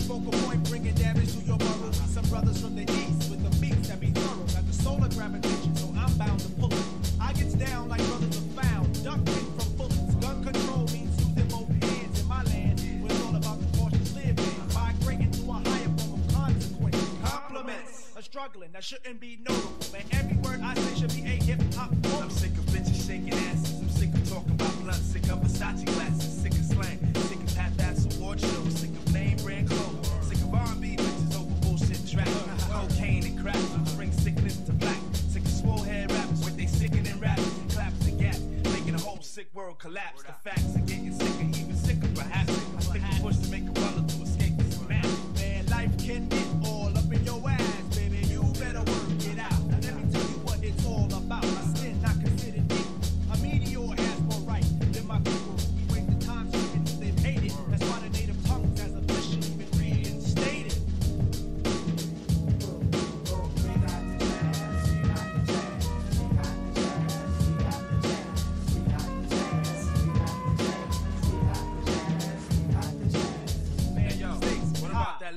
focal point, bringing damage to your. We some brothers from the east with the beats that be thorough. Got the solar gravitation, so I'm bound to pull it. I gets down like brothers are found, ducking from bullets. Gun control means using both hands in my land. Where it's all about the cautious living, migrating to a higher form of consequence. Compliments are struggling, that shouldn't be notable. Man, every word I say should be a hip hop. I'm sick of bitches shaking asses. I'm sick of talking about blunt. Sick of Versace glasses. Sick sick world collapse. The facts are getting sicker, even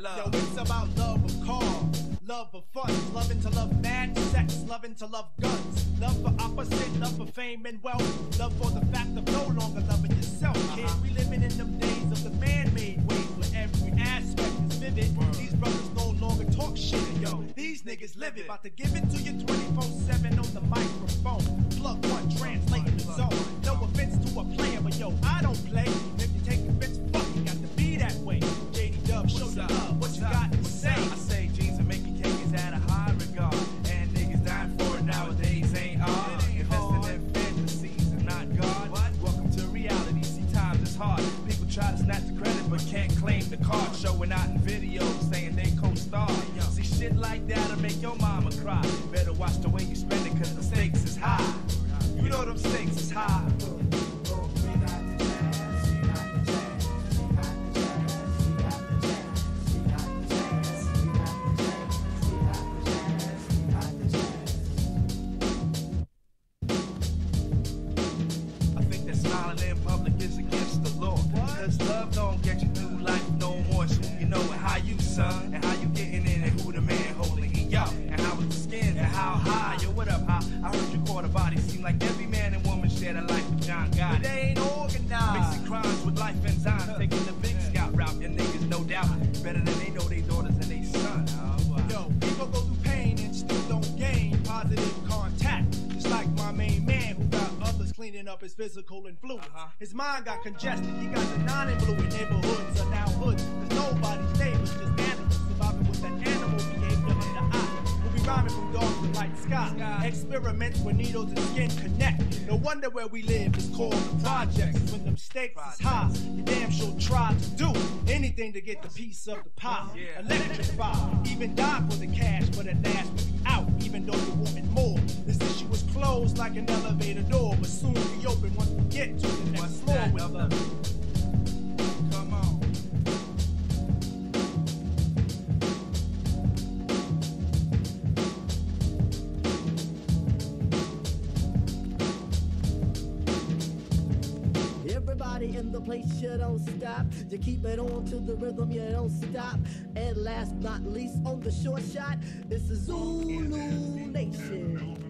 that Yo, it's about love of cars, love of fun, loving to love mad sex, loving to love guns, love for opposite, love for fame and wealth, love for the fact of no longer loving yourself. Kid, we living in them days of the man-made ways where every aspect is vivid. These brothers no longer talk shit, yo. These niggas live it, about to give it to you 24/7 nowadays ain't odd. Investing in fantasies and not God. Welcome to reality. See, times is hard. People try to snatch the credit but can't claim the card. Showing out in videos saying they co-star. See, shit like that'll make your mama cry. Better watch the way you spend no doubt better than they know their daughters and they son. Yo, people go through pain and still don't gain positive contact. Just like my main man who got others cleaning up his physical influence. Uh-huh. His mind got congested. He got the non-influent neighborhoods are now hoods. Experiments where needles and skin connect. No wonder where we live is called the projects. When them stakes is high, you damn sure try to do anything to get the piece of the pie. Electrify, even die for the cash, but at last we be out, even though you wanted more. This issue was closed like an elevator door, but soon we open once we get to the next What's floor with? in the place, you don't stop. You keep it on to the rhythm, you don't stop. And last but not least, on the short shot, it's the Zulu Nation.